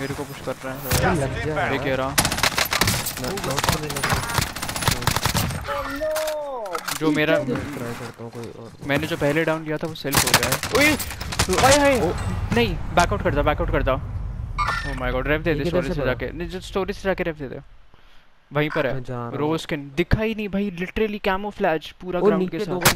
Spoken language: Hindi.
मेरे को पुश कर रहे हैं शायद। ये कह रहा जो मेरा ट्राई करता हूँ कोई और। मैंने जो पहले डाउन किया था वो सेल्फ हो गया है। ओए हाय हाय नहीं बैक आउट कर दो बैकआउट कर दो। ओह माय गॉड रेव दे दे ये स्टोरी से जाके। नहीं जस्ट स्टोरी से जाके रेव दे दे। वहीं पर है। रोज स्किन दिखा ही नहीं भाई लिटरली कैमोफ्लेज पूरा ग्राउंड के साथ।